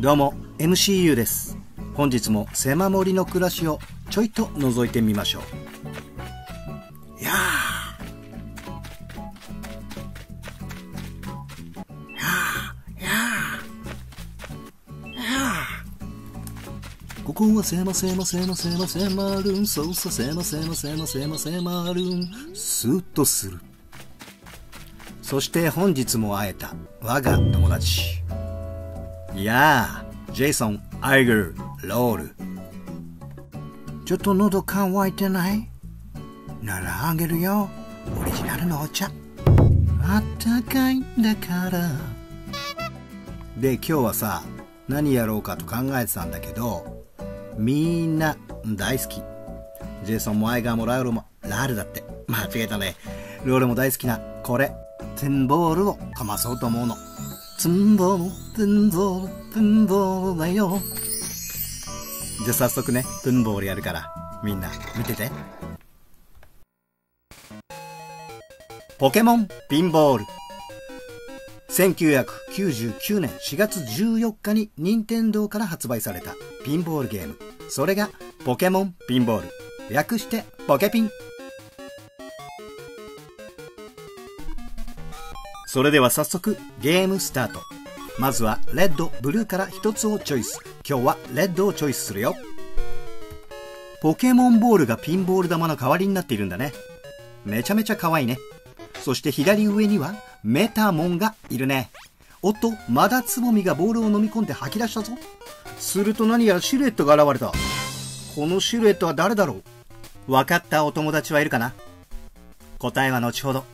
どうも MCU です。本日も狭森の暮らしをちょいと覗いてみましょう。いやここはせませませませませまるんそうさせませませませませまるんスッとするそして本日も会えた我が友達やあ、ジェイソン、アイグル、ロール。ちょっと喉乾いてない？ならあげるよ。オリジナルのお茶。あったかいんだから。で、今日はさ、何やろうかと考えてたんだけど、みんな大好き。ジェイソンもアイガーもラウルも、ラールだって。間違えたね。ロールも大好きな、これ、テンボールをかまそうと思うの。ツンボール、ツンボール、ツンボールだよ。じゃあ早速ね、ツンボールやるから、みんな見てて。ポケモンピンボール。1999年4月14日に任天堂から発売されたピンボールゲーム。それがポケモンピンボール。略してポケピン。それでは早速ゲームスタート。まずはレッド、ブルーから一つをチョイス。今日はレッドをチョイスするよ。ポケモンボールがピンボール玉の代わりになっているんだね。めちゃめちゃ可愛いね。そして左上にはメタモンがいるね。おっと、まだつぼみがボールを飲み込んで吐き出したぞ。すると何やらシルエットが現れた。このシルエットは誰だろう分かったお友達はいるかな答えは後ほど。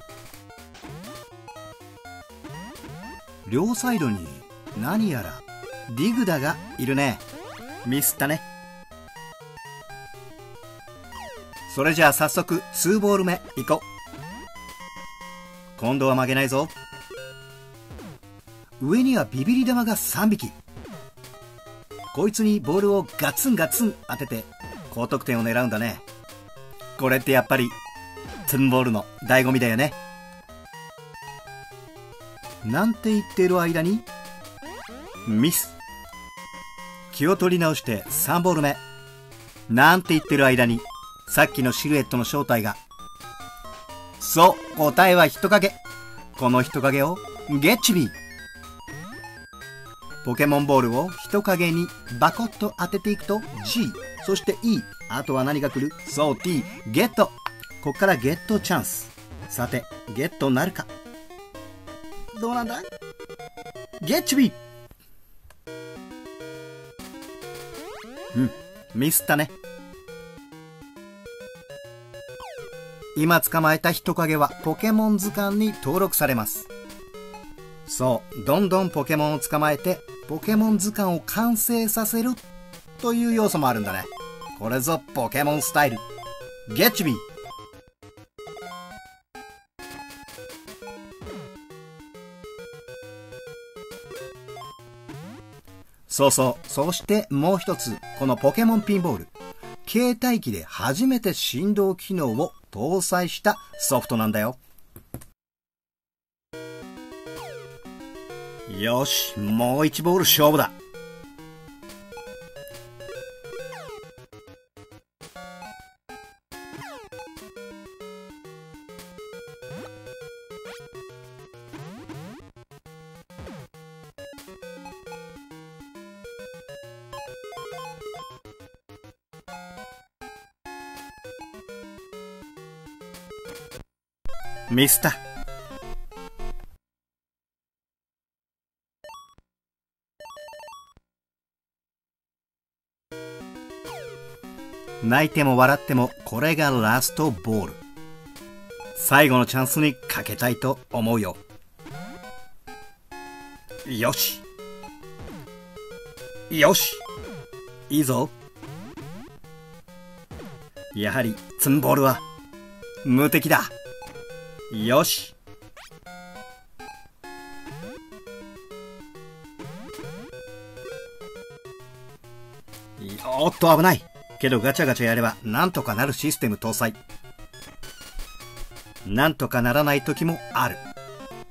両サイドに何やらディグダがいるね。ミスったね。それじゃあ早速2ボール目行こう。今度は負けないぞ。上にはビビリ玉が3匹。こいつにボールをガツンガツン当てて高得点を狙うんだね。これってやっぱりツンボールの醍醐味だよね。なんて言ってる間にミス。気を取り直して3ボール目。なんて言ってる間にさっきのシルエットの正体が。そう答えは人影。この人影をゲッチビー。ポケモンボールを人影にバコッと当てていくと G そして E あとは何が来る？そう T ゲット。こっからゲットチャンス。さてゲットなるか。どうなんだ？ゲッチビうん、ミスったね。今捕まえた人影はポケモン図鑑に登録されます。そう、どんどんポケモンを捕まえて、ポケモン図鑑を完成させるという要素もあるんだね。これぞポケモンスタイル。ゲッチビーそうそう。そしてもう一つ、このポケモンピンボール。携帯機で初めて振動機能を搭載したソフトなんだよ。よし、もう1ボール勝負だ。ミスター。泣いても笑ってもこれがラストボール。最後のチャンスにかけたいと思うよ。よし。よし。いいぞ。やはりツンボールは無敵だ。よし。おっと危ない。けどガチャガチャやればなんとかなるシステム搭載。なんとかならない時もある。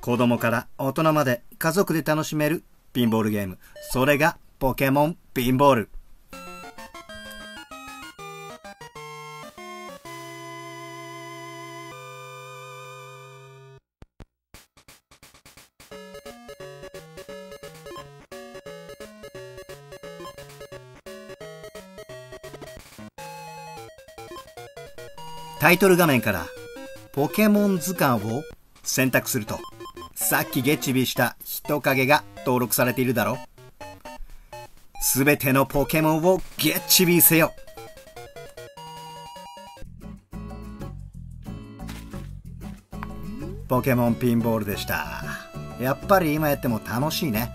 子供から大人まで家族で楽しめるピンボールゲーム。それがポケモンピンボール。タイトル画面からポケモン図鑑を選択すると、さっきゲッチビした人影が登録されているだろすべてのポケモンをゲッチビせよポケモンピンボールでした。やっぱり今やっても楽しいね。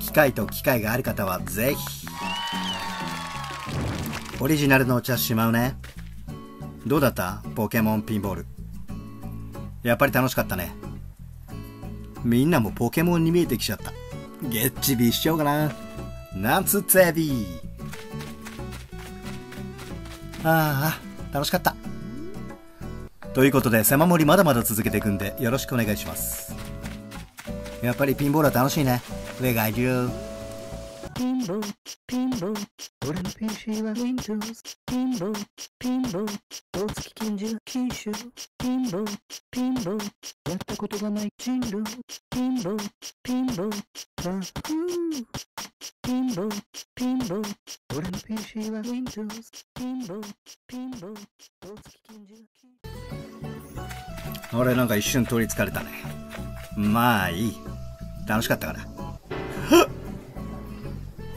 機械と機械がある方はぜひ。オリジナルのお茶しまうね。どうだった？ポケモンピンボール。やっぱり楽しかったね。みんなもポケモンに見えてきちゃった。ゲッチビしようかな。なんつってビー。ああ、楽しかった。ということで、狭盛りまだまだ続けていくんで、よろしくお願いします。やっぱりピンボールは楽しいね。上がいるよ。ンボ、俺の PC は Windows。ピンボ、ピンボ、大月健二が禁酒。ピンボ、ピンボ、やったことがない人狼。ピンボ、ピンボール、あふー。ピンボ、ピンボ、俺の PC は Windows。ピンボ、ピンボ、大月健二が禁酒。俺なんか一瞬取りつかれたね。まあいい。楽しかったから。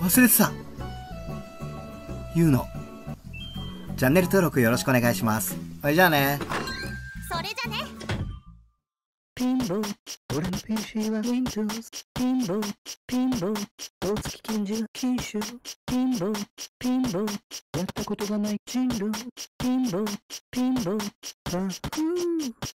忘れてた。言うの。チャンネル登録よろしくお願いします。はい、じゃあね。それじゃねピンボ俺の PC は Windows。ピンボピンボ大月健二が禁酒。ピンボピンボやったことがない人狼。ピンボピンボール、あふー。